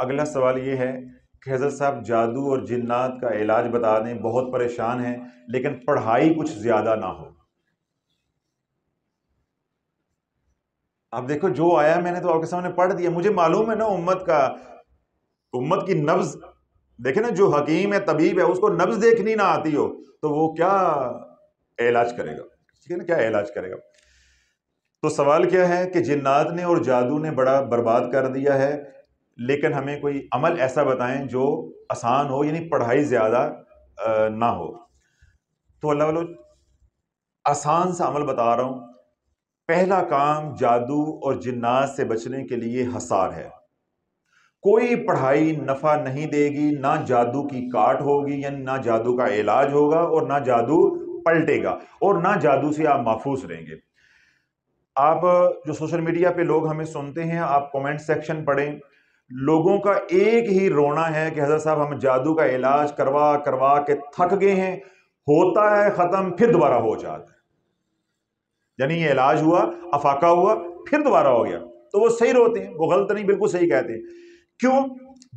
अगला सवाल ये है हज़रत साहब जादू और जिन्नात का इलाज बता दें, बहुत परेशान हैं, लेकिन पढ़ाई कुछ ज़्यादा ना हो। अब देखो, जो आया मैंने तो आपके सामने पढ़ दिया। मुझे मालूम है ना, उम्मत का, उम्मत की नब्ज, देखे ना, जो हकीम है, तबीब है, उसको नब्ज देखनी ना आती हो तो वो क्या इलाज करेगा? ठीक है ना, क्या इलाज करेगा? तो सवाल क्या है कि जिन्नात ने और जादू ने बड़ा बर्बाद कर दिया है लेकिन हमें कोई अमल ऐसा बताएँ जो आसान हो, यानी पढ़ाई ज़्यादा ना हो। तो अल्लाह वालों, आसान सा अमल बता रहा हूँ। पहला काम जादू और जिन्नात से बचने के लिए हसार है। कोई पढ़ाई नफ़ा नहीं देगी, ना जादू की काट होगी यानी ना जादू का इलाज होगा, और ना जादू पलटेगा, और ना जादू से आप महफूज रहेंगे। आप जो सोशल मीडिया पे लोग हमें सुनते हैं, आप कमेंट सेक्शन पढ़ें लोगों का एक ही रोना है कि हज़रत साहब, हम जादू का इलाज करवा करवा के थक गए हैं। होता है ख़त्म, फिर दोबारा हो जाता है। यानी ये इलाज हुआ, अफाका हुआ, फिर दोबारा हो गया। तो वो सही रोते हैं, वो गलत नहीं, बिल्कुल सही कहते हैं। क्यों?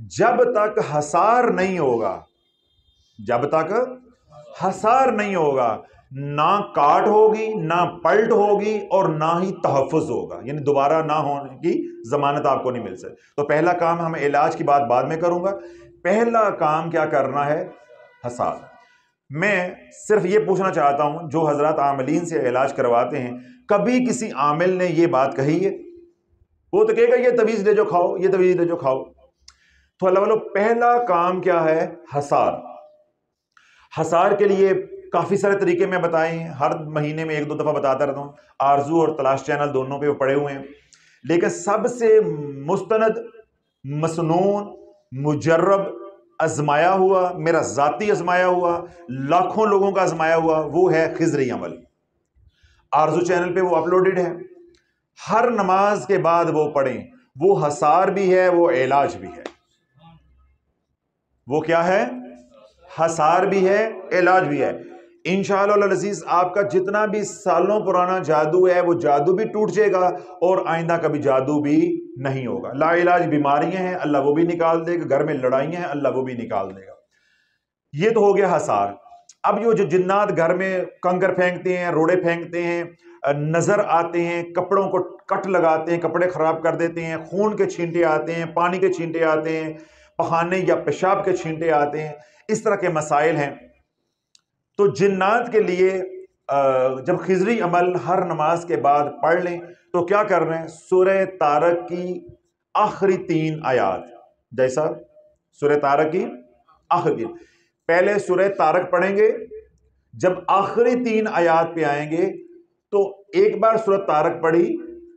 जब तक हसार नहीं होगा, जब तक हसार नहीं होगा ना काट होगी, ना पलट होगी और ना ही तहफ़ होगा। यानी दोबारा ना होने की जमानत आपको नहीं मिल सकती। तो पहला काम हम इलाज की बात बाद में करूँगा। पहला काम क्या करना है? हसास मैं सिर्फ़ ये पूछना चाहता हूँ, जो हज़रत आमलिन से इलाज करवाते हैं, कभी किसी आमिल ने ये बात कही है? वो तो कहेगा, ये तवीज़ ले जो खाओ, ये तवीज़ ले जो खाओ। तो अल्लाह वालों, पहला काम क्या है? हसार। हसार के लिए काफ़ी सारे तरीके मैं बताए हैं। हर महीने में एक दो दफ़ा बताता रहता हूँ। आरज़ू और तलाश चैनल दोनों पे वो पड़े हुए हैं। लेकिन सबसे मुस्तनद, मसनून मुजरब आजमाया हुआ, मेरा ज़ाती आजमाया हुआ, लाखों लोगों का आजमाया हुआ, वो है खिजरी अमल। आरज़ू चैनल पे वो अपलोडेड है। हर नमाज़ के बाद वो पढ़ें। वो हसार भी है, वो इलाज भी है। वो क्या है? हसार भी है, इलाज भी है। इन शजीज आपका जितना भी सालों पुराना जादू है, वो जादू भी टूट जाएगा और आइंदा कभी जादू भी नहीं होगा। लाइलाज बीमारियाँ हैं, अल्लाह वो भी निकाल देगा, घर में लड़ाइयाँ हैं, अल्लाह वो भी निकाल देगा। ये तो हो गया हसार। अब ये जो जिन्नात घर में कंकर फेंकते हैं, रोड़े फेंकते हैं, नज़र आते हैं, कपड़ों को कट लगाते हैं, कपड़े खराब कर देते हैं, खून के छींटे आते हैं, पानी के छींटे आते हैं पहाने या पेशाब के छींटे आते हैं, इस तरह के मसाइल हैं। तो जिन्नात के लिए जब खिजरी अमल हर नमाज़ के बाद पढ़ लें तो क्या कर रहे हैं? सुरह तारक की आखिरी तीन आयात। जैसा सुरह तारक की आखिरी पहले सुरह तारक पढ़ेंगे, जब आखिरी तीन आयात पे आएँगे तो एक बार सुरत तारक पढ़ी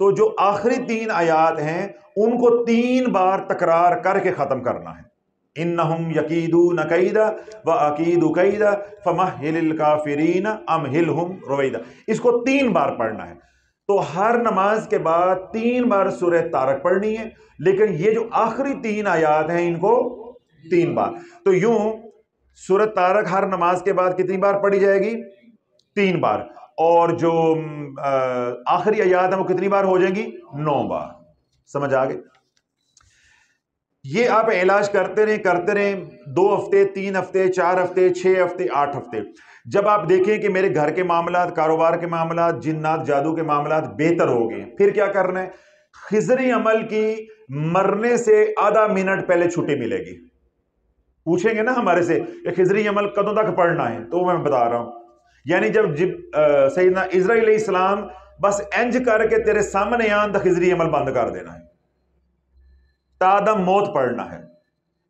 तो जो आखिरी तीन आयात हैं, उनको तीन बार तकरार करके ख़त्म करना है। इन यकीदू नकीदा व अकीदु कैदा फमहिल काफिरीन अमहिल हम इसको तीन बार पढ़ना है। तो हर नमाज़ के बाद तीन बार सूर्य तारक पढ़नी है, लेकिन ये जो आखिरी तीन आयात हैं इनको तीन बार। तो यूँ सूरत तारक हर नमाज़ के बाद कितनी बार पढ़ी जाएगी? तीन बार। और जो आखिरी आयात है वो कितनी बार हो जाएँगी? नौ बार। समझ आ गए? ये आप इलाज करते रहे करते रहे, दो हफ़्ते, तीन हफ़्ते, चार हफ़्ते, छह हफ़्ते, आठ हफ़्ते। जब आप देखें कि मेरे घर के मामला कारोबार के मामला जिन्नात, जादू के मामला बेहतर हो गए, फिर क्या करना है? खिजरी अमल की मरने से आधा मिनट पहले छुट्टी मिलेगी। पूछेंगे ना हमारे से कि खिजरी अमल कदों तक पढ़ना है? तो मैं बता रहा हूँ। यानी जब जिब सईदना इसराइल इस्लाम बस एंज करके तेरे सामने आन तो खिजरी अमल बंद कर देना है। तादम मौत पढ़ना है।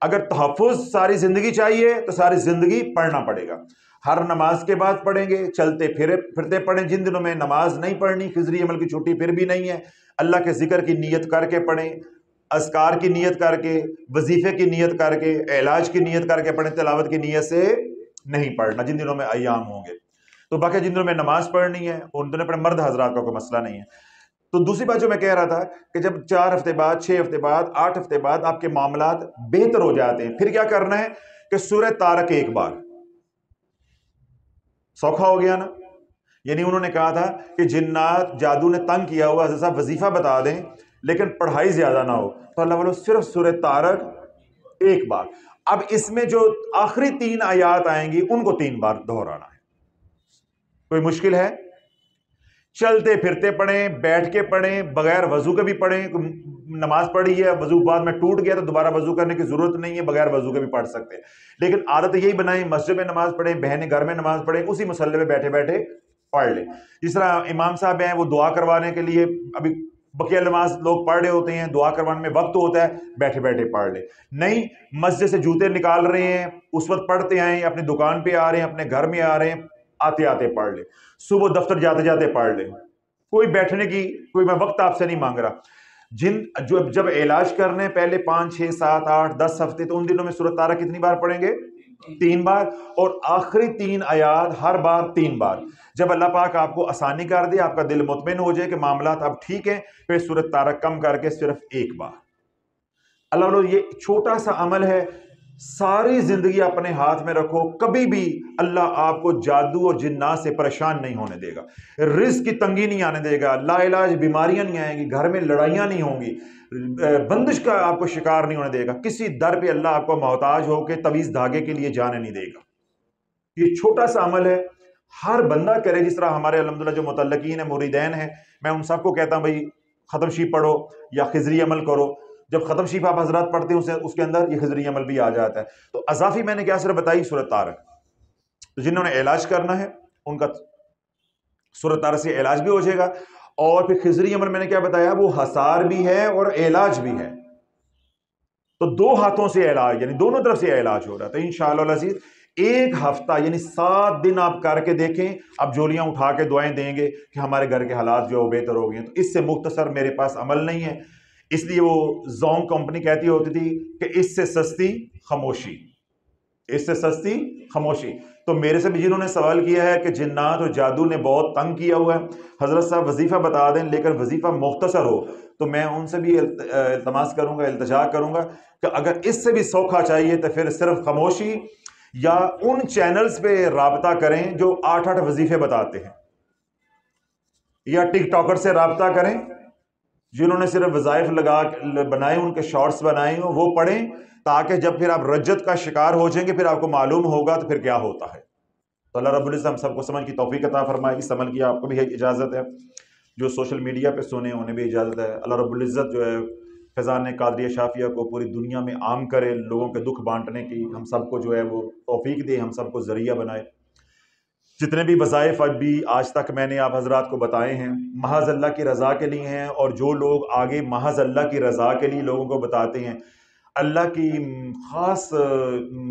अगर तहफ़ सारी ज़िंदगी चाहिए तो सारी ज़िंदगी पढ़ना पड़ेगा। हर नमाज़ के बाद पढ़ेंगे, चलते फिरे, फिरते पढ़ें, जिन दिनों में नमाज़ नहीं पढ़नी, खिजरी अमल की छुट्टी फिर भी नहीं है, अल्लाह के ज़िक्र की नीयत करके पढ़ें असकार की नीयत करके, वजीफ़े की नीयत करके, इलाज की नीयत करके पढ़ें, तलावत की नीयत से नहीं पढ़ना, जिन दिनों में अयाम होंगे। तो बाकी जिन दिनों में नमाज़ पढ़नी है, उन दिनों पर मर्द हजरात का कोई मसला नहीं है। तो दूसरी बात जो मैं कह रहा था कि जब चार हफ़्ते बाद, छह हफ़्ते बाद, आठ हफ़्ते बाद आपके मामला बेहतर हो जाते हैं, फिर क्या करना है कि सूर्य तारक एक बार। सौखा हो गया ना? यानी उन्होंने कहा था कि जिन्नात जादू ने तंग किया हुआ जैसा वजीफा बता दें, लेकिन पढ़ाई ज़्यादा ना हो। तो अल्लाह वालों, सिर्फ़ सूर्य तारक एक बार। अब इसमें जो आखिरी तीन आयात आएँगी, उनको तीन बार दोहराना है। कोई मुश्किल है? चलते फिरते पढ़ें बैठ के पढ़ें, बगैर वज़ू के भी पढ़ें नमाज़ पढ़ी है, वज़ू बाद में टूट गया तो दोबारा वज़ू करने की ज़रूरत नहीं है, बगैर वज़ू के भी पढ़ सकते हैं। लेकिन आदत यही बनाई, मस्जिद में नमाज़ पढ़े, बहने घर में नमाज़ पढ़े, उसी मसल्ले में बैठे बैठे पढ़ लें। जिस तरह इमाम साहब हैं, वो दुआ करवाने के लिए अभी बकिया नमाज़ लोग पढ़ रहे होते हैं, दुआ करवाने में वक्त होता है बैठे बैठे पढ़ ले। नहीं, मस्जिद से जूते निकाल रहे हैं, उस वक्त पढ़ते आए, अपनी दुकान पे आ रहे हैं, अपने घर में आ रहे हैं आते आते पढ़ ले। सुबह दफ्तर जाते जाते पढ़ ले। कोई बैठने की, कोई मैं वक्त आपसे नहीं मांग रहा। जिन, जो, जब इलाज करने पहले पाँच, छह, सात, आठ, दस हफ़्ते तो उन दिनों में सूरत तारा कितनी बार पढ़ेंगे? तीन बार। और आखिरी तीन आयात हर बार तीन बार। जब अल्लाह पाक आपको आसानी कर दे, आपका दिल मुतमिन हो जाए कि मामला अब ठीक है, फिर सूरत तारा कम करके सिर्फ़ एक बार। अल्लाह ये छोटा सा अमल है सारी ज़िंदगी अपने हाथ में रखो, कभी भी अल्लाह आपको जादू और जिन्ना से परेशान नहीं होने देगा। रिस्क की तंगी नहीं आने देगा, लाइलाज बीमारियाँ नहीं आएँगी, घर में लड़ाइयाँ नहीं होंगी बंदिश का आपको शिकार नहीं होने देगा। किसी दर पे अल्लाह आपको मोहताज होकर तवीज धागे के लिए जाने नहीं देगा। ये छोटा सा अमल है। हर बंदा करे जिस तरह हमारे अलहमदिल्ला जो मुतलकिन है, मुरीदैन है, मैं उन सबको कहता हूँ, भाई, ख़त्म शीप पढ़ो या खिजरी अमल करो। जब ख़त्म शीफ आप हजरात पढ़ते हैं, उसे उसके अंदर ये खजरी अमल भी आ जाता है। तो अजाफी मैंने क्या सिर्फ़ बताई? सूरत तारक। तो जिन्होंने इलाज करना है, उनका सूरत तारक से इलाज भी हो जाएगा। और फिर खिजरी अमल मैंने क्या बताया? वो हसार भी है और इलाज भी है। तो दो हाथों से इलाज, यानी दोनों तरफ़ से इलाज हो रहा था इन शाजीज एक हफ़्ता, यानी सात दिन आप करके देखें अब जोलियाँ उठा के दुआएँ देंगे कि हमारे घर के हालात जो है बेहतर हो गए तो इससे मुख्तसर मेरे पास अमल नहीं है। इसलिए वो जोंग कंपनी कहती होती थी कि इससे सस्ती खामोशी। इससे सस्ती खामोशी। तो मेरे से भी जिन्होंने सवाल किया है कि जिन्नात और जादू ने बहुत तंग किया हुआ है, हज़रत साहब वजीफ़ा बता दें लेकिन वजीफ़ा मुख्तसर हो तो मैं उनसे भी इल्तमास करूँगा, इल्तजा करूँगा कि अगर इससे भी सौखा चाहिए तो फिर सिर्फ़ खामोशी या उन चैनल्स पे रबता करें जो आठ आठ वजीफ़े बताते हैं, या टिकटॉकर से रबता करें जिन्होंने सिर्फ़ वज़ाइफ लगा बनाए, उनके शॉर्ट्स बनाए हो, वो पढ़ें, ताकि जब फिर आप रजत का शिकार हो जाएँगे, फिर आपको मालूम होगा तो फिर क्या होता है। तो अल्लाह रबुल्ज़ हम सबको समझ की तोफ़ी कता फरमाए। इस समझ की आपको भी इजाज़त है। जो सोशल मीडिया पे सुने, उन्हें भी इजाज़त है। अल्लाह रबुल्ज़त जो है, फैज़ान कादरिया शाफिया को पूरी दुनिया में आम करे, लोगों के दुख बांटने की हम सबको जो है वो तोफ़ी दे, हम सबको ज़रिया बनाए। जितने भी वज़ाइफ अभी आज तक मैंने आप हजरात को बताए हैं, महज अल्लाह की रज़ा के लिए हैं और जो लोग आगे महज अल्लाह की रज़ा के लिए लोगों को बताते हैं, अल्लाह की ख़ास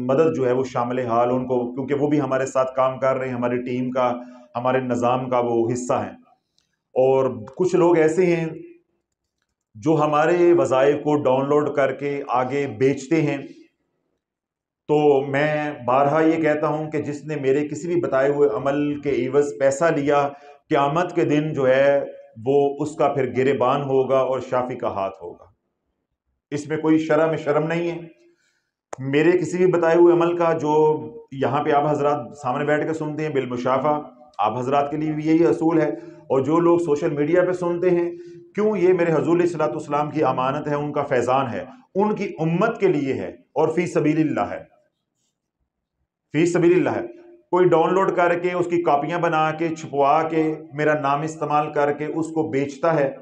मदद जो है वो शामिल हाल उनको, क्योंकि वो भी हमारे साथ काम कर रहे हैं, हमारी टीम का, हमारे निज़ाम का वो हिस्सा हैं। और कुछ लोग ऐसे हैं जो हमारे वज़ाइफ को डाउनलोड करके आगे बेचते हैं तो मैं बारहा ये कहता हूँ कि जिसने मेरे किसी भी बताए हुए अमल के एवज पैसा लिया, क़्यामत के दिन जो है, वो उसका फिर गिरेबान होगा और शाफी का हाथ होगा। इसमें कोई शर्म में शर्म नहीं है। मेरे किसी भी बताए हुए अमल का जो यहाँ पे आप हजरात सामने बैठ कर सुनते हैं बिलमुशाफा आप हजरात के लिए भी यही असूल है। और जो लोग सोशल मीडिया पे सुनते हैं क्यों ये मेरे हजूल सलाम की अमानत है, उनका फैज़ान है? उनकी उम्मत के लिए है और फ़ी सबील्ला है। फ़ी सबील्ला है। कोई डाउनलोड करके, उसकी कापियाँ बना के, छुपवा के, मेरा नाम इस्तेमाल करके उसको बेचता है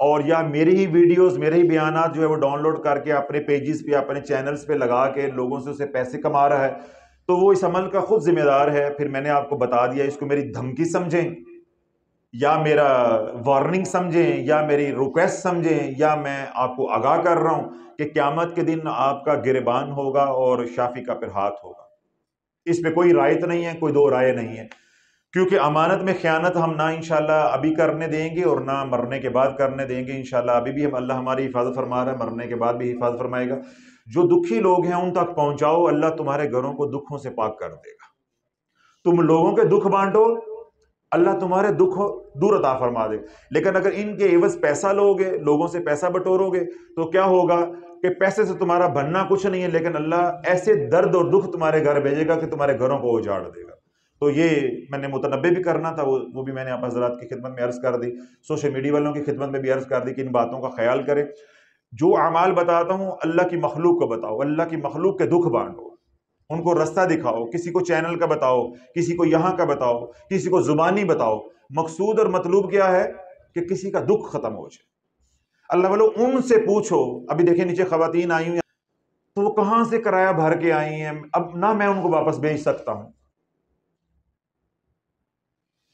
और या मेरी ही वीडियोस, मेरे ही बयान जो है वो डाउनलोड करके अपने पेजेस पे, अपने चैनल्स पे लगा के लोगों से उसे पैसे कमा रहा है तो वो इस अमल का खुद जिम्मेदार है। फिर मैंने आपको बता दिया, इसको मेरी धमकी समझें। या मेरा वार्निंग समझें, या मेरी रिक्वेस्ट समझें, या मैं आपको आगाह कर रहा हूँ कि क्यामत के दिन आपका गिरबान होगा और शाफी का फिर हाथ होगा। इसमें कोई राय तो नहीं है, कोई दो राय नहीं है। क्योंकि अमानत में ख्यानत हम ना इनशाला अभी करने देंगे और ना मरने के बाद करने देंगे इनशाला अभी भी हम अल्लाह हमारी हिफाजत फरमा रहा है, मरने के बाद भी हिफाजत फरमाएगा। जो दुखी लोग हैं, उन तक पहुंचाओ, अल्लाह तुम्हारे घरों को दुखों से पाक कर देगा। तुम लोगों के दुख बांटो अल्लाह तुम्हारे दुख दूर अता फरमा दे। लेकिन अगर इनके एवज पैसा लोगे, लोगों से पैसा बटोरोगे तो क्या होगा कि पैसे से तुम्हारा बनना कुछ नहीं है, लेकिन अल्लाह ऐसे दर्द और दुख तुम्हारे घर भेजेगा कि तुम्हारे घरों को उजाड़ देगा। तो ये मैंने मुतनबे भी करना था, वो वो भी मैंने आप हजरात की खिदमत में अर्ज़ कर दी। सोशल मीडिया वालों की खिदमत में भी अर्ज़ कर दी कि इन बातों का ख्याल करें। जो अमाल बताता हूँ, अल्लाह की मखलूक को बताओ, अल्लाह की मखलूक के दुख बांटो। उनको रास्ता दिखाओ, किसी को चैनल का बताओ, किसी को यहाँ का बताओ, किसी को जुबानी बताओ। मकसूद और मतलूब क्या है? कि किसी का दुख खत्म हो जाए। अल्लाह वालों, उनसे पूछो, अभी देखे नीचे खातन आई हुई तो वो कहाँ से किराया भर के आई हैं? अब ना मैं उनको वापस भेज सकता हूँ।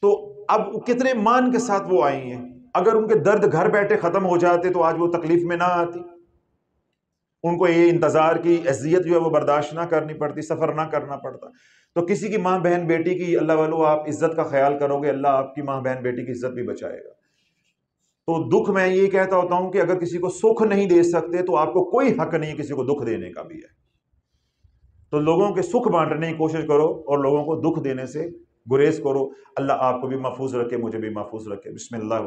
तो अब कितने मान के साथ वो आई हैं? अगर उनके दर्द घर बैठे खत्म हो जाते तो आज वो तकलीफ़ में ना आती। उनको ये इंतज़ार की अजियत जो है वो बर्दाश्त ना करनी पड़ती, सफ़र ना करना पड़ता। तो किसी की माँ बहन बेटी की, अल्लाह वालो, आप इज़्ज़त का ख्याल करोगे, अल्लाह आपकी माँ बहन बेटी की इज़्ज़त भी बचाएगा। तो दुख मैं ये कहता होता हूँ कि अगर किसी को सुख नहीं दे सकते तो आपको कोई हक नहीं किसी को दुख देने का भी है। तो लोगों के सुख बांटने की कोशिश करो और लोगों को दुख देने से गुरेज करो। अल्लाह आपको भी महफूज रखे, मुझे भी महफूज रखे। बिस्मिल्लाह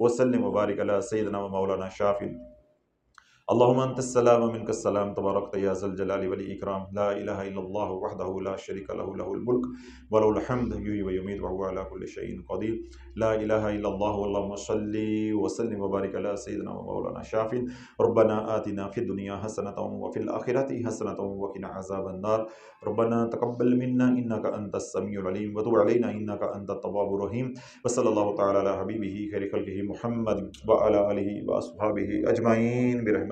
वसल्लम मुबारक सैदना मौलाना शाफी। मिनकस्सलाम तबारक या ज़ल जलाली वल इकराम ला इलाहा इल्लल्लाह वहदहु ला शरीका लहु लहुल मुल्क व लहुल हम्द युहयी व युमीत व हुवा अला कुल्लि शैइन क़दीर ला इलाहा इल्लल्लाह अल्लाहुम्मा सल्लि व सल्लिम व बारिक अला सय्यिदिना व मौलाना शाफिन रब्बना आतिना फिद दुनिया हसनतन व फिल आखिरति हसनतन व किना अज़ाबन नार रब्बना तक़ब्बल मिन्ना इन्नका अंतस समीउल अलीम व तुब अलैना इन्नका अंतत तव्वाबुर रहीम व सल्लल्लाहु तआला अला हबीबिही खैर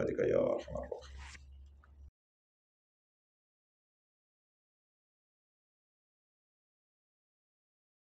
这个要什么